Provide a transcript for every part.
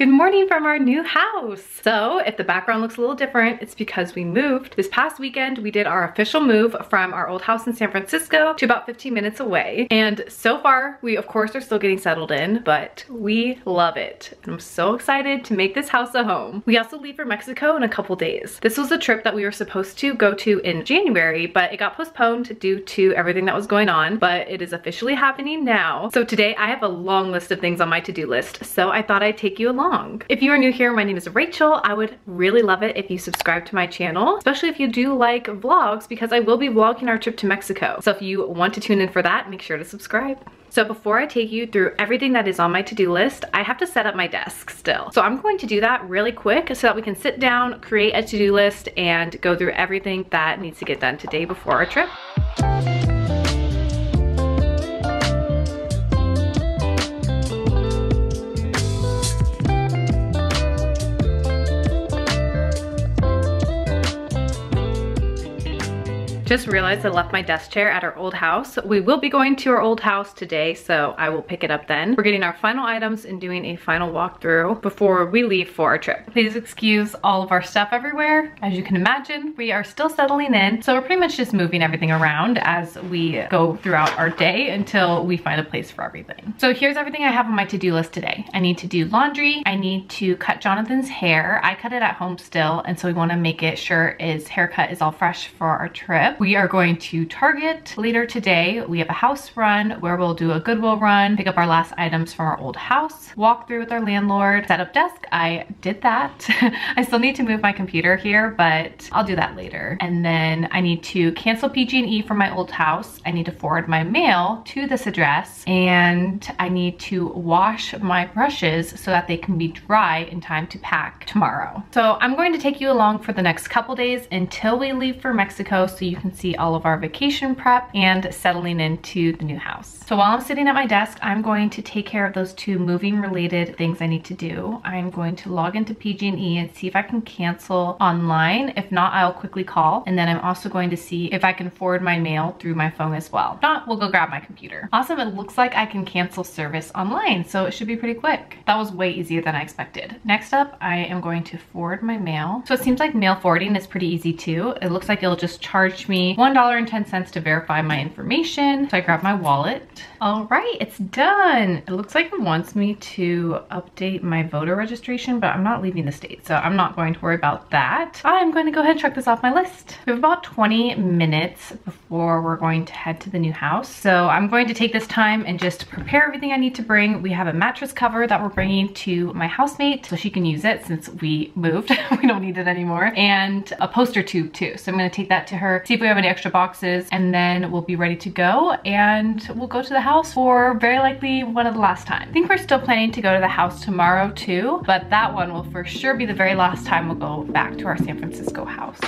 Good morning from our new house. So if the background looks a little different, it's because we moved. This past weekend, we did our official move from our old house in San Francisco to about 15 minutes away. And so far, we of course are still getting settled in, but we love it. I'm so excited to make this house a home. We also leave for Mexico in a couple days. This was a trip that we were supposed to go to in January, but it got postponed due to everything that was going on, but it is officially happening now. So today I have a long list of things on my to-do list, so I thought I'd take you along along. If you are new here, my name is Rachel. I would really love it if you subscribe to my channel, especially if you do like vlogs because I will be vlogging our trip to Mexico. So if you want to tune in for that, make sure to subscribe. So before I take you through everything that is on my to-do list, I have to set up my desk still. So I'm going to do that really quick so that we can sit down, create a to-do list, and go through everything that needs to get done today before our trip. Just realized I left my desk chair at our old house. We will be going to our old house today, so I will pick it up then. We're getting our final items and doing a final walkthrough before we leave for our trip. Please excuse all of our stuff everywhere. As you can imagine, we are still settling in, so we're pretty much just moving everything around as we go throughout our day until we find a place for everything. So here's everything I have on my to-do list today. I need to do laundry. I need to cut Jonathan's hair. I cut it at home still, and so we wanna make it sure his haircut is all fresh for our trip. We are going to Target later today. We have a house run where we'll do a Goodwill run, pick up our last items from our old house, walk through with our landlord, set up desk. I did that. I still need to move my computer here, but I'll do that later. And then I need to cancel PG&E from my old house. I need to forward my mail to this address and I need to wash my brushes so that they can be dry in time to pack tomorrow. So I'm going to take you along for the next couple days until we leave for Mexico so you can can see all of our vacation prep and settling into the new house. So while I'm sitting at my desk, I'm going to take care of those two moving related things I need to do. I'm going to log into PG&E and see if I can cancel online. If not, I'll quickly call. And then I'm also going to see if I can forward my mail through my phone as well. If not, we'll go grab my computer. Awesome, it looks like I can cancel service online, so it should be pretty quick. That was way easier than I expected. Next up, I am going to forward my mail. So it seems like mail forwarding is pretty easy too. It looks like it'll just charge me $1.10 to verify my information. So I grab my wallet. All right, it's done. It looks like it wants me to update my voter registration, but I'm not leaving the state, so I'm not going to worry about that. I'm going to go ahead and check this off my list. We have about 20 minutes before we're going to head to the new house. So I'm going to take this time and just prepare everything I need to bring. We have a mattress cover that we're bringing to my housemate so she can use it since we moved. we don't need it anymore. And a poster tube too. So I'm gonna take that to her, see if we have any extra boxes, and then we'll be ready to go and we'll go to the house for very likely one of the last time. I think we're still planning to go to the house tomorrow too, but that one will for sure be the very last time we'll go back to our San Francisco house.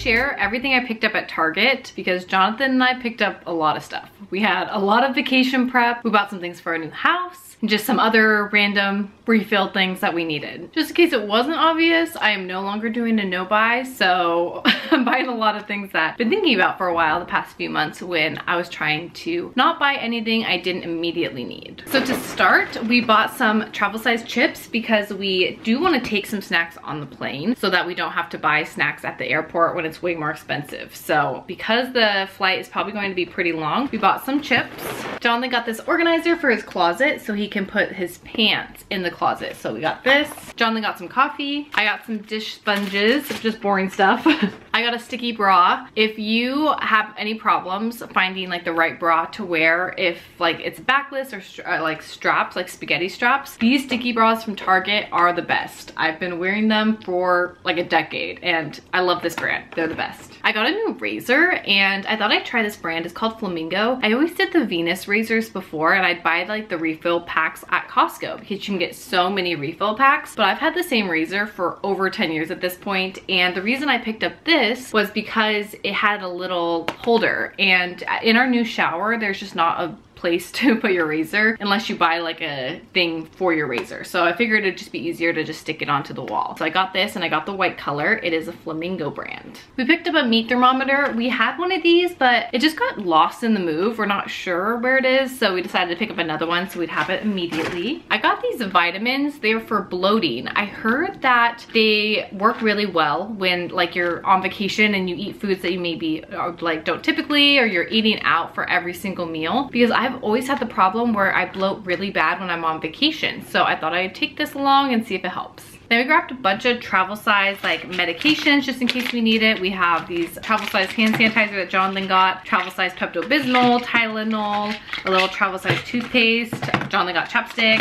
Share everything I picked up at Target because Jonathan and I picked up a lot of stuff. We had a lot of vacation prep. We bought some things for our new house and just some other random refilled things that we needed. Just in case it wasn't obvious, I am no longer doing a no buy, so I'm buying a lot of things that I've been thinking about for a while the past few months when I was trying to not buy anything I didn't immediately need. So to start, we bought some travel size chips because we do want to take some snacks on the plane so that we don't have to buy snacks at the airport when it's way more expensive. So because the flight is probably going to be pretty long, we bought some chips. Jonathan got this organizer for his closet so he can put his pants in the closet. So we got this. Jonathan got some coffee. I got some dish sponges, just boring stuff. I got a sticky bra. If you have any problems finding like the right bra to wear, if like it's backless or uh, like straps, like spaghetti straps, these sticky bras from Target are the best. I've been wearing them for like a decade and I love this brand. They're the best. I got a new razor and I thought I'd try this brand. It's called Flamingo. I always did the Venus razors before and I'd buy like the refill packs at Costco because you can get so many refill packs. But I've had the same razor for over 10 years at this point and the reason I picked up this was because it had a little holder and in our new shower there's just not a place to put your razor unless you buy like a thing for your razor. So I figured it'd just be easier to just stick it onto the wall. So I got this and I got the white color. It is a Flamingo brand. We picked up a meat thermometer. We had one of these, but it just got lost in the move. We're not sure where it is. So we decided to pick up another one so we'd have it immediately. I got these vitamins. They're for bloating. I heard that they work really well when like you're on vacation and you eat foods that you maybe uh, like don't typically or you're eating out for every single meal because I've I've always had the problem where I bloat really bad when I'm on vacation. So I thought I'd take this along and see if it helps. Then we grabbed a bunch of travel size like medications just in case we need it. We have these travel size hand sanitizer that Jonathan got, travel size Pepto-Bismol, Tylenol, a little travel size toothpaste. Jonathan got chapstick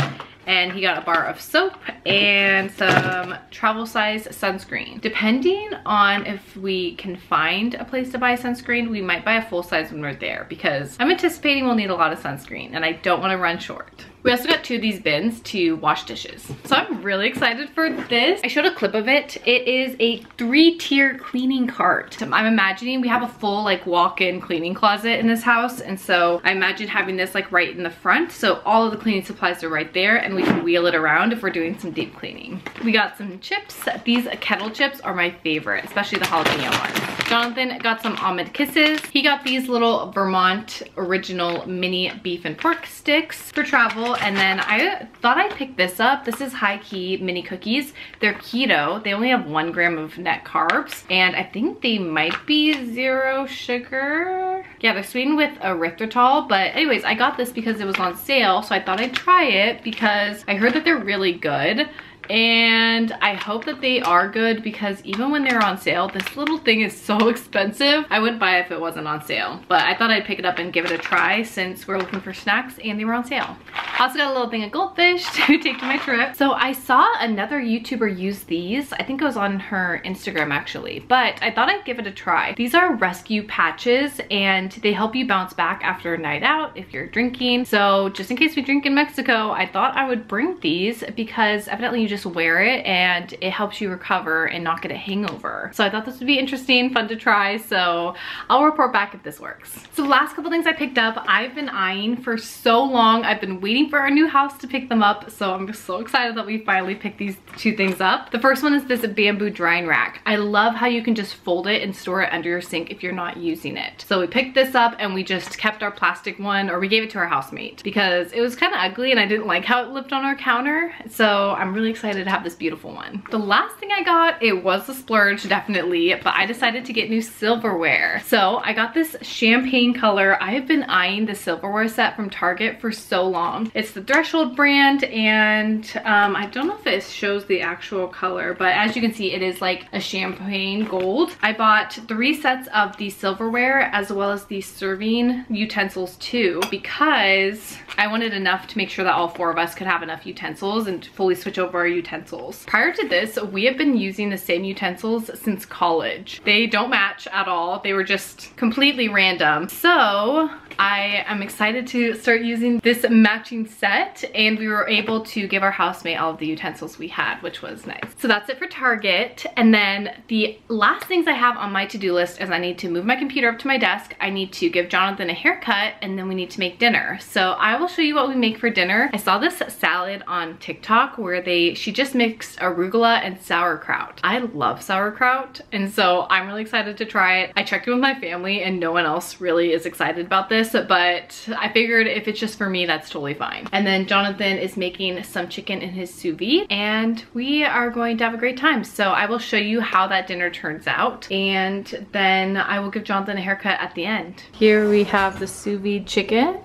and he got a bar of soap and some travel size sunscreen. Depending on if we can find a place to buy sunscreen, we might buy a full size when we're there because I'm anticipating we'll need a lot of sunscreen and I don't want to run short. We also got two of these bins to wash dishes. So I'm really excited for this. I showed a clip of it. It is a three-tier cleaning cart. I'm imagining we have a full like walk-in cleaning closet in this house. And so I imagine having this like right in the front. So all of the cleaning supplies are right there and we can wheel it around if we're doing some deep cleaning. We got some chips. These kettle chips are my favorite, especially the jalapeno ones. Jonathan got some almond kisses. He got these little Vermont original mini beef and pork sticks for travel and then I thought I'd pick this up. This is High Key mini cookies. They're keto. They only have one gram of net carbs and I think they might be zero sugar. Yeah, they're sweetened with erythritol, but anyways, I got this because it was on sale, so I thought I'd try it because I heard that they're really good and I hope that they are good because even when they're on sale, this little thing is so expensive. I wouldn't buy it if it wasn't on sale, but I thought I'd pick it up and give it a try since we're looking for snacks and they were on sale. I also got a little thing of goldfish to take to my trip. So I saw another YouTuber use these. I think it was on her Instagram actually, but I thought I'd give it a try. These are rescue patches and they help you bounce back after a night out if you're drinking. So just in case we drink in Mexico, I thought I would bring these because evidently you just just wear it and it helps you recover and not get a hangover. So I thought this would be interesting, fun to try. So I'll report back if this works. So last couple things I picked up, I've been eyeing for so long. I've been waiting for our new house to pick them up. So I'm so excited that we finally picked these two things up. The first one is this bamboo drying rack. I love how you can just fold it and store it under your sink if you're not using it. So we picked this up and we just kept our plastic one or we gave it to our housemate because it was kind of ugly and I didn't like how it lived on our counter. So I'm really excited excited to have this beautiful one. The last thing I got, it was a splurge definitely, but I decided to get new silverware. So I got this champagne color. I have been eyeing the silverware set from Target for so long. It's the Threshold brand and um, I don't know if it shows the actual color, but as you can see, it is like a champagne gold. I bought three sets of the silverware as well as the serving utensils too because I wanted enough to make sure that all four of us could have enough utensils and fully switch over utensils. Prior to this, we have been using the same utensils since college. They don't match at all. They were just completely random. So I am excited to start using this matching set and we were able to give our housemate all of the utensils we had, which was nice. So that's it for Target. And then the last things I have on my to-do list is I need to move my computer up to my desk. I need to give Jonathan a haircut and then we need to make dinner. So I will show you what we make for dinner. I saw this salad on TikTok where they she just mixed arugula and sauerkraut. I love sauerkraut and so I'm really excited to try it. I checked in with my family and no one else really is excited about this but I figured if it's just for me, that's totally fine. And then Jonathan is making some chicken in his sous vide and we are going to have a great time. So I will show you how that dinner turns out and then I will give Jonathan a haircut at the end. Here we have the sous vide chicken.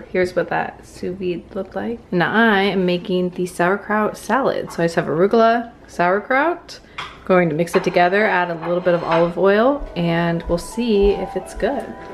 Here's what that sous vide looked like. Now I am making the sauerkraut salad. So I just have arugula, sauerkraut, Going to mix it together, add a little bit of olive oil, and we'll see if it's good. Good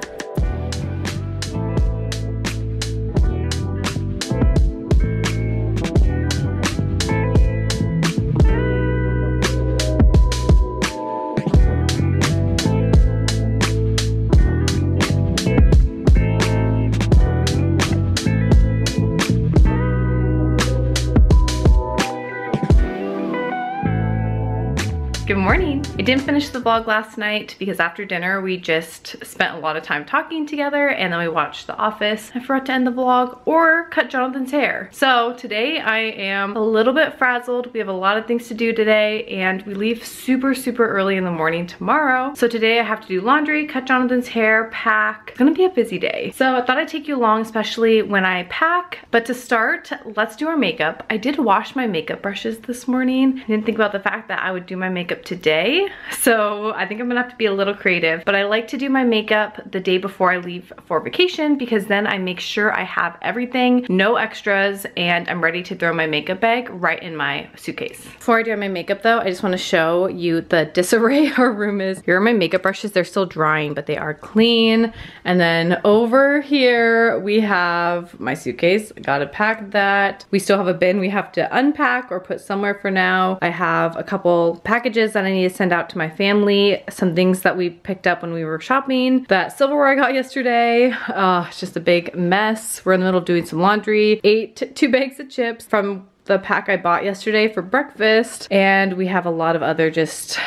didn't finish the vlog last night because after dinner we just spent a lot of time talking together and then we watched The Office. I forgot to end the vlog or cut Jonathan's hair. So today I am a little bit frazzled. We have a lot of things to do today and we leave super, super early in the morning tomorrow. So today I have to do laundry, cut Jonathan's hair, pack. It's gonna be a busy day. So I thought I'd take you along, especially when I pack. But to start, let's do our makeup. I did wash my makeup brushes this morning. I didn't think about the fact that I would do my makeup today. So I think I'm gonna have to be a little creative, but I like to do my makeup the day before I leave for vacation because then I make sure I have everything, no extras, and I'm ready to throw my makeup bag right in my suitcase. Before I do my makeup though, I just wanna show you the disarray our room is. Here are my makeup brushes. They're still drying, but they are clean. And then over here, we have my suitcase. I gotta pack that. We still have a bin we have to unpack or put somewhere for now. I have a couple packages that I need to send out to my family, some things that we picked up when we were shopping, that silverware I got yesterday. Uh, it's just a big mess. We're in the middle of doing some laundry. Ate two bags of chips from the pack I bought yesterday for breakfast. And we have a lot of other just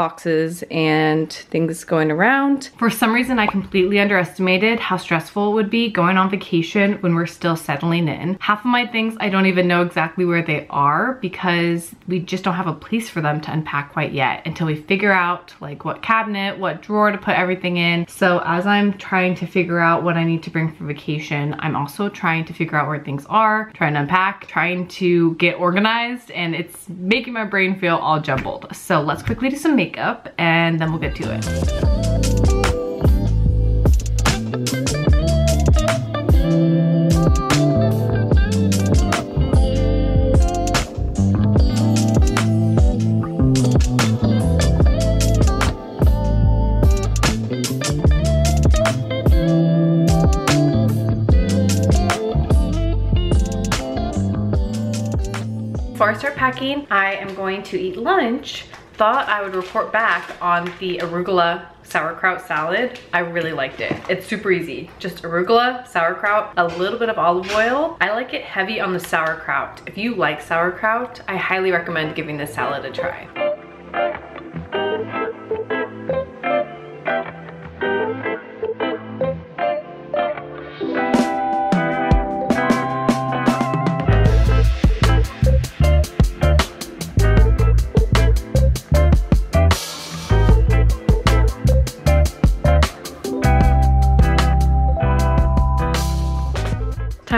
boxes and things going around. For some reason, I completely underestimated how stressful it would be going on vacation when we're still settling in. Half of my things, I don't even know exactly where they are because we just don't have a place for them to unpack quite yet until we figure out like what cabinet, what drawer to put everything in. So as I'm trying to figure out what I need to bring for vacation, I'm also trying to figure out where things are, trying to unpack, trying to get organized, and it's making my brain feel all jumbled. So let's quickly do some makeup makeup and then we'll get to it. Before I start packing, I am going to eat lunch thought I would report back on the arugula sauerkraut salad. I really liked it. It's super easy. Just arugula, sauerkraut, a little bit of olive oil. I like it heavy on the sauerkraut. If you like sauerkraut, I highly recommend giving this salad a try.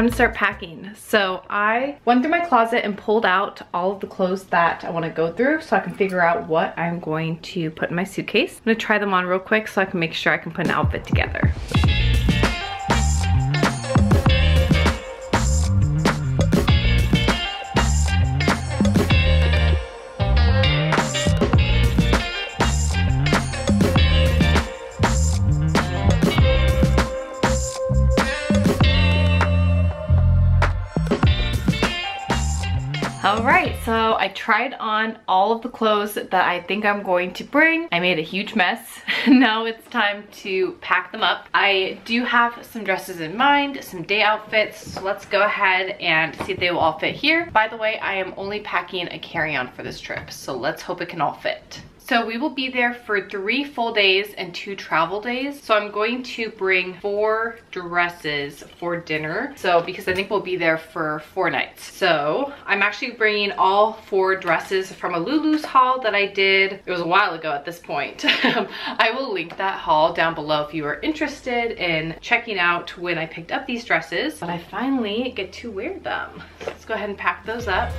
Time to start packing. So I went through my closet and pulled out all of the clothes that I want to go through so I can figure out what I'm going to put in my suitcase. I'm to try them on real quick so I can make sure I can put an outfit together. All right, so I tried on all of the clothes that I think I'm going to bring. I made a huge mess. now it's time to pack them up. I do have some dresses in mind, some day outfits. So let's go ahead and see if they will all fit here. By the way, I am only packing a carry-on for this trip, so let's hope it can all fit. So we will be there for three full days and two travel days. So I'm going to bring four dresses for dinner. So because I think we'll be there for four nights. So I'm actually bringing all four dresses from a Lulu's haul that I did. It was a while ago at this point. I will link that haul down below if you are interested in checking out when I picked up these dresses. But I finally get to wear them. Let's go ahead and pack those up.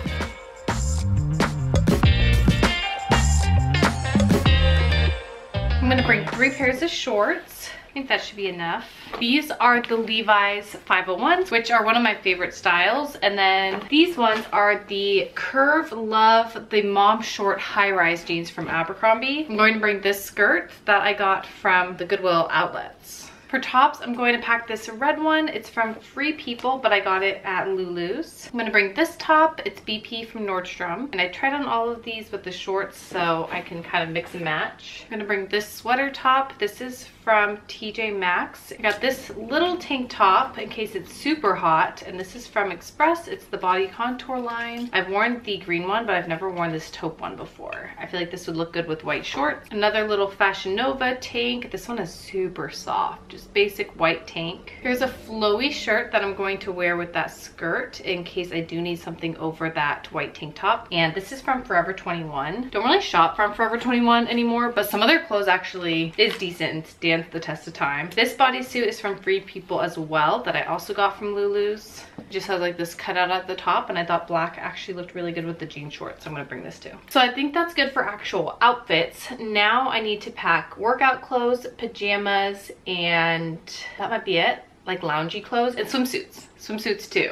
Gonna bring three pairs of shorts, I think that should be enough. These are the Levi's 501s, which are one of my favorite styles. And then these ones are the Curve Love, the mom short high-rise jeans from Abercrombie. I'm going to bring this skirt that I got from the Goodwill outlets. For tops, I'm going to pack this red one. It's from Free People, but I got it at Lulu's. I'm gonna bring this top. It's BP from Nordstrom. And I tried on all of these with the shorts so I can kind of mix and match. I'm gonna bring this sweater top. This is from TJ Maxx. I got this little tank top in case it's super hot. And this is from Express. It's the body contour line. I've worn the green one, but I've never worn this taupe one before. I feel like this would look good with white shorts. Another little Fashion Nova tank. This one is super soft, just basic white tank. Here's a flowy shirt that I'm going to wear with that skirt in case I do need something over that white tank top. And this is from Forever 21. Don't really shop from Forever 21 anymore, but some of their clothes actually is decent stands the test of time. This bodysuit is from Free People as well that I also got from Lulu's. It just has like this cutout at the top and I thought black actually looked really good with the jean shorts. So I'm gonna bring this too. So I think that's good for actual outfits. Now I need to pack workout clothes, pajamas, and that might be it. Like loungy clothes and swimsuits. Swimsuits too.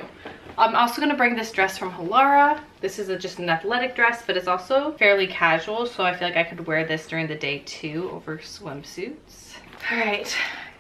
I'm also gonna bring this dress from Halara. This is a, just an athletic dress, but it's also fairly casual, so I feel like I could wear this during the day too over swimsuits. All right,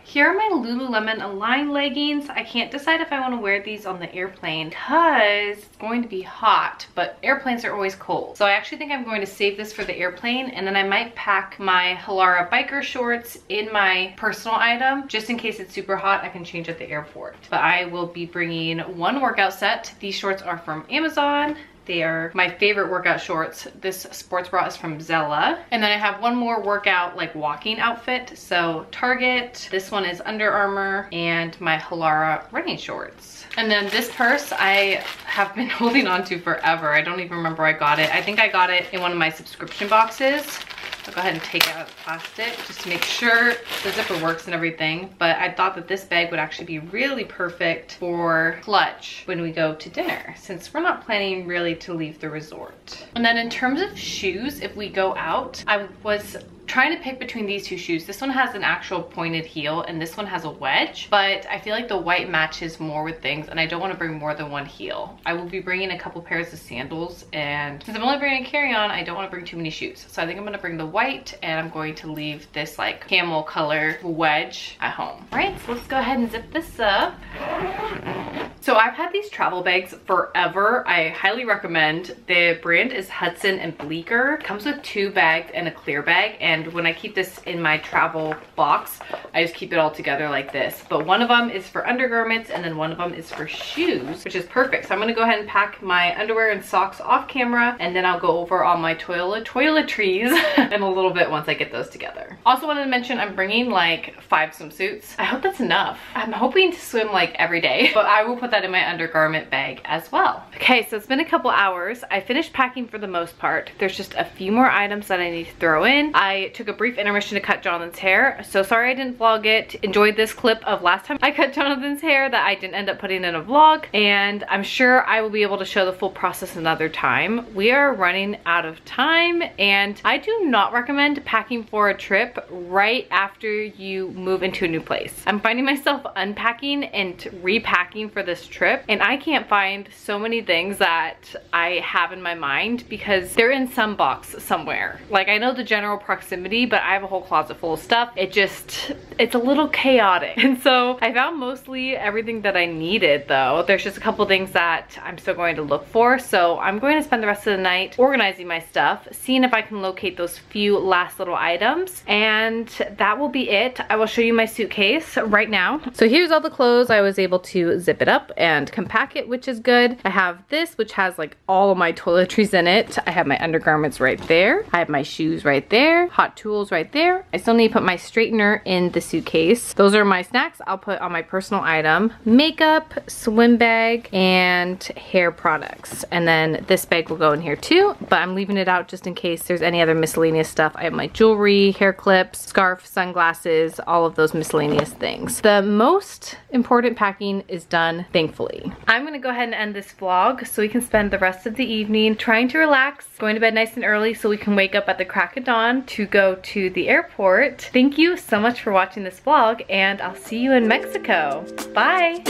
here are my Lululemon Align leggings. I can't decide if I want to wear these on the airplane because it's going to be hot, but airplanes are always cold. So I actually think I'm going to save this for the airplane and then I might pack my Halara biker shorts in my personal item just in case it's super hot. I can change at the airport. But I will be bringing one workout set. These shorts are from Amazon. They are my favorite workout shorts. This sports bra is from Zella. And then I have one more workout like walking outfit. So Target, this one is Under Armour, and my Halara running shorts. And then this purse I have been holding on to forever. I don't even remember I got it. I think I got it in one of my subscription boxes. I'll go ahead and take out the plastic just to make sure the zipper works and everything. But I thought that this bag would actually be really perfect for clutch when we go to dinner since we're not planning really to leave the resort. And then in terms of shoes, if we go out, I was trying to pick between these two shoes. This one has an actual pointed heel and this one has a wedge, but I feel like the white matches more with things and I don't want to bring more than one heel. I will be bringing a couple pairs of sandals and since I'm only bringing a carry-on, I don't want to bring too many shoes. So I think I'm going to bring the white and I'm going to leave this like camel color wedge at home. All right, so let's go ahead and zip this up. So I've had these travel bags forever. I highly recommend. The brand is Hudson and Bleecker. It comes with two bags and a clear bag. And when I keep this in my travel box, I just keep it all together like this. But one of them is for undergarments and then one of them is for shoes, which is perfect. So I'm gonna go ahead and pack my underwear and socks off camera and then I'll go over all my toilet toiletries in a little bit once I get those together. Also wanted to mention I'm bringing like five swimsuits. I hope that's enough. I'm hoping to swim like every day, but I will put that in my undergarment bag as well. Okay, so it's been a couple hours. I finished packing for the most part. There's just a few more items that I need to throw in. I took a brief intermission to cut Jonathan's hair. So sorry I didn't vlog it. Enjoyed this clip of last time I cut Jonathan's hair that I didn't end up putting in a vlog. And I'm sure I will be able to show the full process another time. We are running out of time and I do not recommend packing for a trip right after you move into a new place. I'm finding myself unpacking and repacking for this trip and I can't find so many things that I have in my mind because they're in some box somewhere. Like I know the general proximity, but I have a whole closet full of stuff. It just, it's a little chaotic. And so I found mostly everything that I needed though. There's just a couple things that I'm still going to look for. So I'm going to spend the rest of the night organizing my stuff, seeing if I can locate those few last little items. And that will be it. I will show you my suitcase right now. So here's all the clothes. I was able to zip it and compact it, which is good. I have this, which has like all of my toiletries in it. I have my undergarments right there. I have my shoes right there. Hot tools right there. I still need to put my straightener in the suitcase. Those are my snacks I'll put on my personal item. Makeup, swim bag, and hair products. And then this bag will go in here too, but I'm leaving it out just in case there's any other miscellaneous stuff. I have my jewelry, hair clips, scarf, sunglasses, all of those miscellaneous things. The most important packing is done, thank thankfully. I'm gonna go ahead and end this vlog so we can spend the rest of the evening trying to relax, going to bed nice and early so we can wake up at the crack of dawn to go to the airport. Thank you so much for watching this vlog and I'll see you in Mexico. Bye!